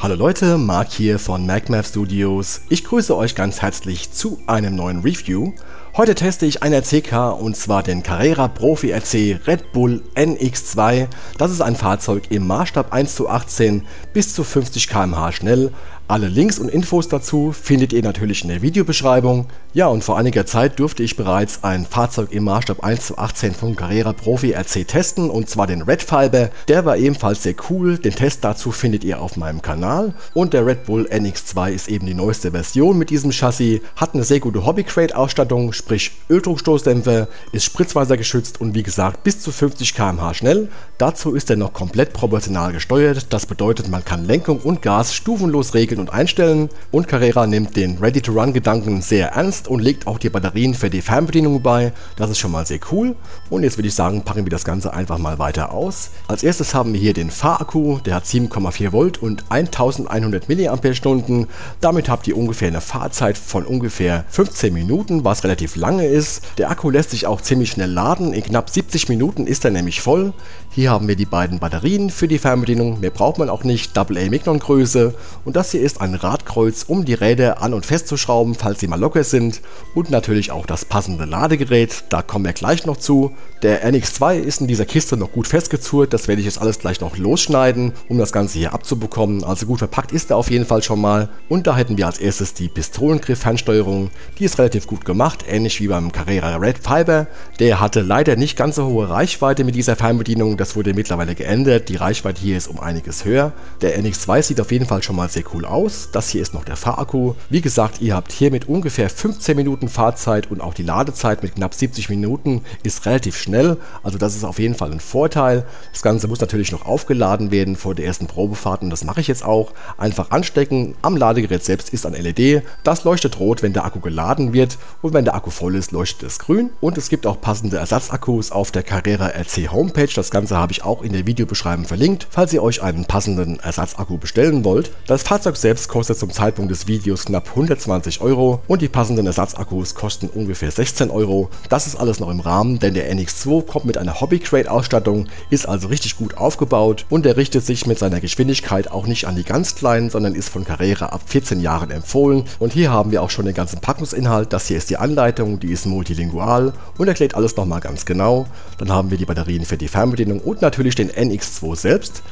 Hallo Leute, Marc hier von MacMap Studios. Ich grüße euch ganz herzlich zu einem neuen Review. Heute teste ich einen RC-Car und zwar den Carrera Profi RC Red Bull NX2. Das ist ein Fahrzeug im Maßstab 1 zu 18 bis zu 50 km/h schnell alle Links und Infos dazu findet ihr natürlich in der Videobeschreibung. Ja, und vor einiger Zeit durfte ich bereits ein Fahrzeug im Maßstab 1 zu 18 von Carrera Profi RC testen, und zwar den Red Fiber. Der war ebenfalls sehr cool, den Test dazu findet ihr auf meinem Kanal. Und der Red Bull NX2 ist eben die neueste Version mit diesem Chassis, hat eine sehr gute Hobby-Crate-Ausstattung, sprich Öldruckstoßdämpfer, ist spritzwasser geschützt und wie gesagt bis zu 50 km/h schnell. Dazu ist er noch komplett proportional gesteuert, das bedeutet man kann Lenkung und Gas stufenlos regeln und einstellen und Carrera nimmt den Ready-to-Run-Gedanken sehr ernst und legt auch die Batterien für die Fernbedienung bei. Das ist schon mal sehr cool und jetzt würde ich sagen, packen wir das Ganze einfach mal weiter aus. Als erstes haben wir hier den Fahrakku, der hat 7,4 Volt und 1100 mAh. Damit habt ihr ungefähr eine Fahrzeit von ungefähr 15 Minuten, was relativ lange ist. Der Akku lässt sich auch ziemlich schnell laden, in knapp 70 Minuten ist er nämlich voll. Hier haben wir die beiden Batterien für die Fernbedienung, mehr braucht man auch nicht, AA Mignon Größe und das hier ist ein Radkreuz, um die Räder an- und festzuschrauben, falls sie mal locker sind. Und natürlich auch das passende Ladegerät, da kommen wir gleich noch zu. Der NX2 ist in dieser Kiste noch gut festgezurrt, das werde ich jetzt alles gleich noch losschneiden, um das Ganze hier abzubekommen. Also gut verpackt ist er auf jeden Fall schon mal. Und da hätten wir als erstes die Pistolengriff-Fernsteuerung. Die ist relativ gut gemacht, ähnlich wie beim Carrera Red Fiber. Der hatte leider nicht ganz so hohe Reichweite mit dieser Fernbedienung, das wurde mittlerweile geändert. Die Reichweite hier ist um einiges höher. Der NX2 sieht auf jeden Fall schon mal sehr cool aus aus. Das hier ist noch der Fahrakku. Wie gesagt, ihr habt hier mit ungefähr 15 Minuten Fahrzeit und auch die Ladezeit mit knapp 70 Minuten ist relativ schnell. Also das ist auf jeden Fall ein Vorteil. Das Ganze muss natürlich noch aufgeladen werden vor der ersten Probefahrt und das mache ich jetzt auch. Einfach anstecken. Am Ladegerät selbst ist ein LED. Das leuchtet rot, wenn der Akku geladen wird und wenn der Akku voll ist, leuchtet es grün. Und es gibt auch passende Ersatzakkus auf der Carrera RC Homepage. Das Ganze habe ich auch in der Videobeschreibung verlinkt, falls ihr euch einen passenden Ersatzakku bestellen wollt. Das Fahrzeug selbst kostet zum Zeitpunkt des Videos knapp 120 Euro und die passenden Ersatzakkus kosten ungefähr 16 Euro. Das ist alles noch im Rahmen, denn der NX2 kommt mit einer Hobby Crate Ausstattung, ist also richtig gut aufgebaut und er richtet sich mit seiner Geschwindigkeit auch nicht an die ganz kleinen, sondern ist von Carrera ab 14 Jahren empfohlen. Und hier haben wir auch schon den ganzen Packungsinhalt. Das hier ist die Anleitung, die ist multilingual und erklärt alles nochmal ganz genau. Dann haben wir die Batterien für die Fernbedienung und natürlich den NX2 selbst.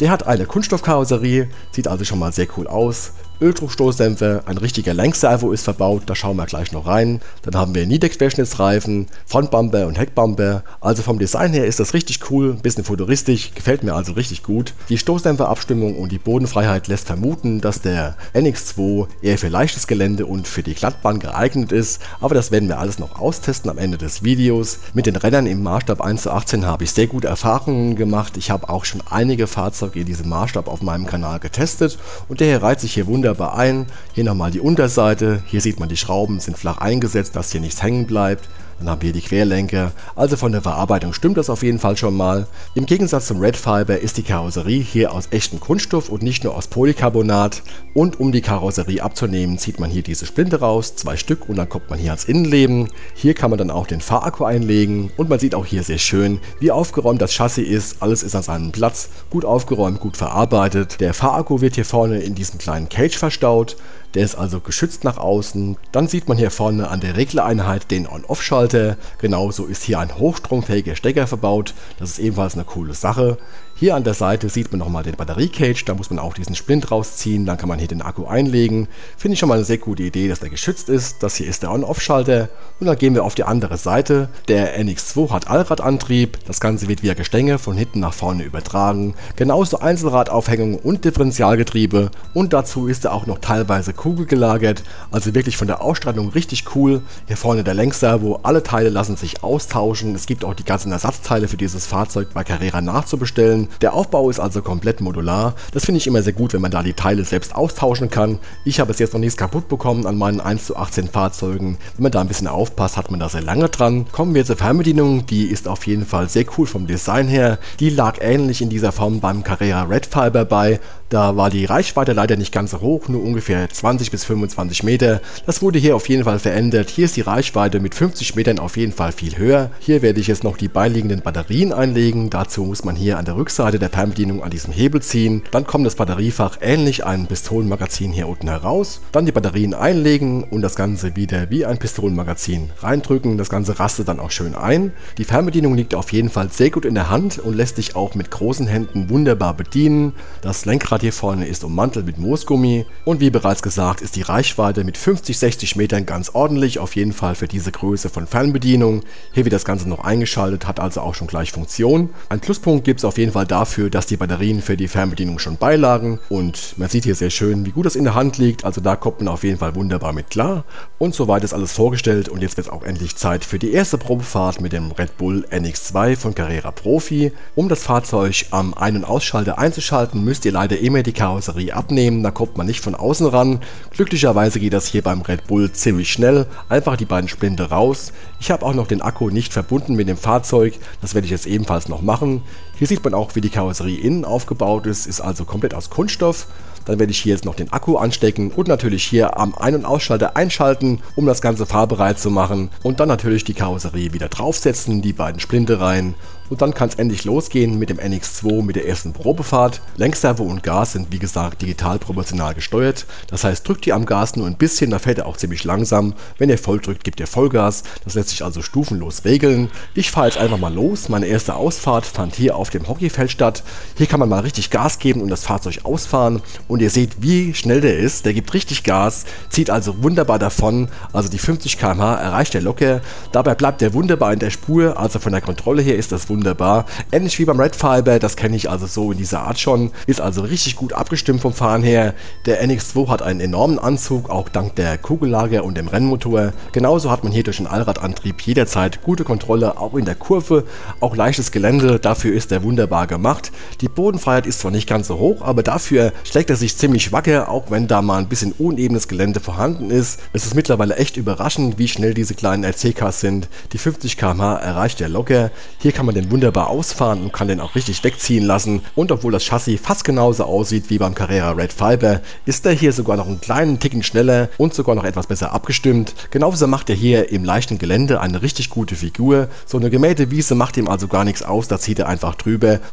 Der hat eine Kunststoffkarosserie, sieht also schon mal sehr cool aus. Öldruckstoßdämpfer, ein richtiger Lenkservo ist verbaut, da schauen wir gleich noch rein. Dann haben wir Niederquerschnittsreifen, Frontbumper und Heckbumper. Also vom Design her ist das richtig cool, ein bisschen futuristisch, gefällt mir also richtig gut. Die Stoßdämpferabstimmung und die Bodenfreiheit lässt vermuten, dass der NX2 eher für leichtes Gelände und für die Glattbahn geeignet ist, aber das werden wir alles noch austesten am Ende des Videos. Mit den Rennern im Maßstab 1 zu 18 habe ich sehr gute Erfahrungen gemacht. Ich habe auch schon einige Fahrzeuge in diesem Maßstab auf meinem Kanal getestet und der hier reiht sich hier wunderbar wunderbar ein. Hier nochmal die Unterseite. Hier sieht man die Schrauben sind flach eingesetzt, dass hier nichts hängen bleibt. Dann haben wir die Querlenker. Also von der Verarbeitung stimmt das auf jeden Fall schon mal. Im Gegensatz zum Red Fiber ist die Karosserie hier aus echtem Kunststoff und nicht nur aus Polycarbonat. Und um die Karosserie abzunehmen, zieht man hier diese Splinte raus, zwei Stück und dann kommt man hier ans Innenleben. Hier kann man dann auch den Fahrakku einlegen und man sieht auch hier sehr schön, wie aufgeräumt das Chassis ist. Alles ist an seinem Platz, gut aufgeräumt, gut verarbeitet. Der Fahrakku wird hier vorne in diesem kleinen Cage verstaut. Der ist also geschützt nach außen. Dann sieht man hier vorne an der Reglereinheit den On-Off-Schalter. Genauso ist hier ein hochstromfähiger Stecker verbaut. Das ist ebenfalls eine coole Sache. Hier an der Seite sieht man nochmal den Batteriecage, da muss man auch diesen Splint rausziehen, dann kann man hier den Akku einlegen. Finde ich schon mal eine sehr gute Idee, dass der geschützt ist. Das hier ist der On-Off-Schalter und dann gehen wir auf die andere Seite. Der NX2 hat Allradantrieb, das Ganze wird via Gestänge von hinten nach vorne übertragen. Genauso Einzelradaufhängung und Differentialgetriebe und dazu ist er auch noch teilweise kugelgelagert, also wirklich von der Ausstattung richtig cool. Hier vorne der Lenkservo, alle Teile lassen sich austauschen. Es gibt auch die ganzen Ersatzteile für dieses Fahrzeug bei Carrera nachzubestellen. Der Aufbau ist also komplett modular. Das finde ich immer sehr gut, wenn man da die Teile selbst austauschen kann. Ich habe es jetzt noch nichts kaputt bekommen an meinen 1 zu 18 Fahrzeugen. Wenn man da ein bisschen aufpasst, hat man da sehr lange dran. Kommen wir zur Fernbedienung. Die ist auf jeden Fall sehr cool vom Design her. Die lag ähnlich in dieser Form beim Carrera Red Fiber bei. Da war die Reichweite leider nicht ganz so hoch, nur ungefähr 20 bis 25 Meter. Das wurde hier auf jeden Fall verändert. Hier ist die Reichweite mit 50 Metern auf jeden Fall viel höher. Hier werde ich jetzt noch die beiliegenden Batterien einlegen. Dazu muss man hier an der Rückseite der Fernbedienung an diesem Hebel ziehen, dann kommt das Batteriefach ähnlich ein Pistolenmagazin hier unten heraus, dann die Batterien einlegen und das Ganze wieder wie ein Pistolenmagazin reindrücken, das Ganze rastet dann auch schön ein. Die Fernbedienung liegt auf jeden Fall sehr gut in der Hand und lässt sich auch mit großen Händen wunderbar bedienen. Das Lenkrad hier vorne ist ummantelt mit Moosgummi und wie bereits gesagt ist die Reichweite mit 50-60 Metern ganz ordentlich, auf jeden Fall für diese Größe von Fernbedienung. Hier wird das Ganze noch eingeschaltet, hat also auch schon gleich Funktion. Ein Pluspunkt gibt es auf jeden Fall dafür, dass die Batterien für die Fernbedienung schon beilagen und man sieht hier sehr schön, wie gut das in der Hand liegt, also da kommt man auf jeden Fall wunderbar mit klar. Und soweit ist alles vorgestellt und jetzt wird es auch endlich Zeit für die erste Probefahrt mit dem Red Bull NX2 von Carrera Profi. Um das Fahrzeug am Ein- und Ausschalter einzuschalten, müsst ihr leider immer die Karosserie abnehmen, da kommt man nicht von außen ran. Glücklicherweise geht das hier beim Red Bull ziemlich schnell, einfach die beiden Splinte raus. Ich habe auch noch den Akku nicht verbunden mit dem Fahrzeug, das werde ich jetzt ebenfalls noch machen. Hier sieht man auch, wie die Karosserie innen aufgebaut ist, ist also komplett aus Kunststoff. Dann werde ich hier jetzt noch den Akku anstecken und natürlich hier am Ein- und Ausschalter einschalten, um das Ganze fahrbereit zu machen. Und dann natürlich die Karosserie wieder draufsetzen, die beiden Splinte rein und dann kann es endlich losgehen mit dem NX2 mit der ersten Probefahrt. Lenkservo und Gas sind wie gesagt digital proportional gesteuert. Das heißt, drückt ihr am Gas nur ein bisschen, dann fährt er auch ziemlich langsam. Wenn ihr voll drückt, gebt ihr Vollgas. Das lässt sich also stufenlos regeln. Ich fahre jetzt einfach mal los. Meine erste Ausfahrt fand hier auf dem Hockeyfeld statt. Hier kann man mal richtig Gas geben und das Fahrzeug ausfahren. Und ihr seht, wie schnell der ist. Der gibt richtig Gas, zieht also wunderbar davon. Also die 50 km/h erreicht er locker. Dabei bleibt er wunderbar in der Spur. Also von der Kontrolle her ist das wunderbar. Ähnlich wie beim Red Fiber, das kenne ich also so in dieser Art schon. Ist also richtig gut abgestimmt vom Fahren her. Der NX2 hat einen enormen Anzug, auch dank der Kugellager und dem Rennmotor. Genauso hat man hier durch den Allradantrieb jederzeit gute Kontrolle, auch in der Kurve. Auch leichtes Gelände, dafür ist er wunderbar gemacht. Die Bodenfreiheit ist zwar nicht ganz so hoch, aber dafür schlägt er sich ziemlich wacker, auch wenn da mal ein bisschen unebenes Gelände vorhanden ist. Es ist mittlerweile echt überraschend, wie schnell diese kleinen RC-Cars sind. Die 50 km/h erreicht er locker. Hier kann man den wunderbar ausfahren und kann den auch richtig wegziehen lassen. Und obwohl das Chassis fast genauso aussieht wie beim Carrera Red Fiber, ist der hier sogar noch einen kleinen Ticken schneller und sogar noch etwas besser abgestimmt. Genauso macht er hier im leichten Gelände eine richtig gute Figur. So eine gemähte Wiese macht ihm also gar nichts aus, da zieht er einfach drüber.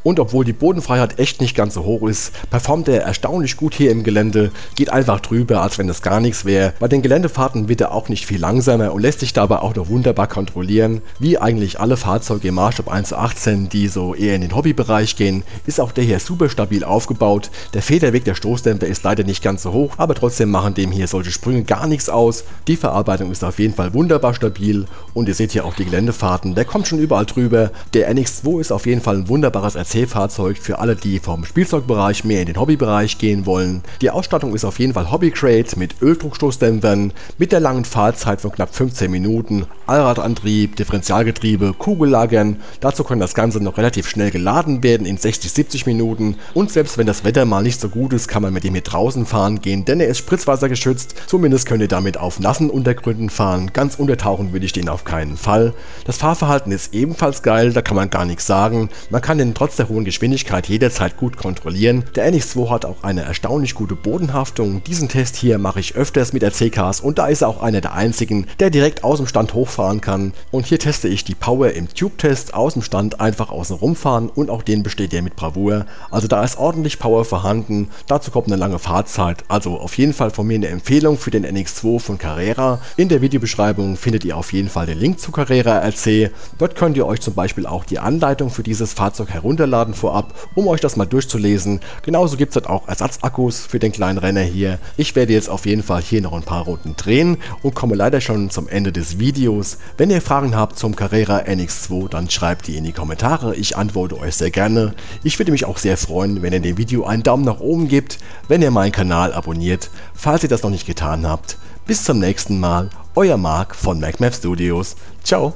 Und obwohl die Bodenfreiheit echt nicht ganz so hoch ist, performt er erstaunlich gut hier im Gelände, geht einfach drüber, als wenn das gar nichts wäre. Bei den Geländefahrten wird er auch nicht viel langsamer und lässt sich dabei auch noch wunderbar kontrollieren, wie eigentlich alle Fahrzeuge im Maßstab 1 zu 18, die so eher in den Hobbybereich gehen, ist auch der hier super stabil aufgebaut. Der Federweg der Stoßdämpfer ist leider nicht ganz so hoch, aber trotzdem machen dem hier solche Sprünge gar nichts aus. Die Verarbeitung ist auf jeden Fall wunderbar stabil und ihr seht hier auch die Geländefahrten, der kommt schon überall drüber. Der NX2 ist auf jeden Fall ein wunderbares RC-Fahrzeug für alle, die vom Spielzeugbereich mehr in den Hobbybereich gehen wollen. Die Ausstattung ist auf jeden Fall Hobbycrate mit Öldruckstoßdämpfern, mit der langen Fahrzeit von knapp 15 Minuten, Allradantrieb, Differentialgetriebe, Kugellagern. Dazu können das Ganze noch relativ schnell geladen werden in 60-70 Minuten und selbst wenn das Wetter mal nicht so gut ist, kann man mit dem hier draußen fahren gehen, denn er ist spritzwassergeschützt. Zumindest könnt ihr damit auf nassen Untergründen fahren. Ganz untertauchen würde ich den auf keinen Fall. Das Fahrverhalten ist ebenfalls geil, da kann man gar nichts sagen. Man kann den trotz der hohen Geschwindigkeit jederzeit gut kontrollieren. Der NX2 hat auch eine erstaunlich gute Bodenhaftung. Diesen Test hier mache ich öfters mit der CKs und da ist er auch einer der einzigen, der direkt aus dem Stand hochfahren kann. Und hier teste ich die Power im Tube-Test aus dem Stand einfach außen rumfahren und auch den besteht er mit Bravour. Also da ist ordentlich Power vorhanden. Dazu kommt eine lange Fahrzeit. Also auf jeden Fall von mir eine Empfehlung für den NX2 von Carrera. In der Videobeschreibung findet ihr auf jeden Fall den Link zu Carrera RC. Dort könnt ihr euch zum Beispiel auch die Anleitung für dieses Fahrzeug herunterladen vorab, um euch das mal durchzulesen. Genauso gibt es dort auch Ersatzakkus für den kleinen Renner hier. Ich werde jetzt auf jeden Fall hier noch ein paar Runden drehen und komme leider schon zum Ende des Videos. Wenn ihr Fragen habt zum Carrera NX2, dann schreibt die in die Kommentare. Ich antworte euch sehr gerne. Ich würde mich auch sehr freuen, wenn ihr dem Video einen Daumen nach oben gebt, wenn ihr meinen Kanal abonniert, falls ihr das noch nicht getan habt. Bis zum nächsten Mal, euer Marc von MacMap Studios. Ciao!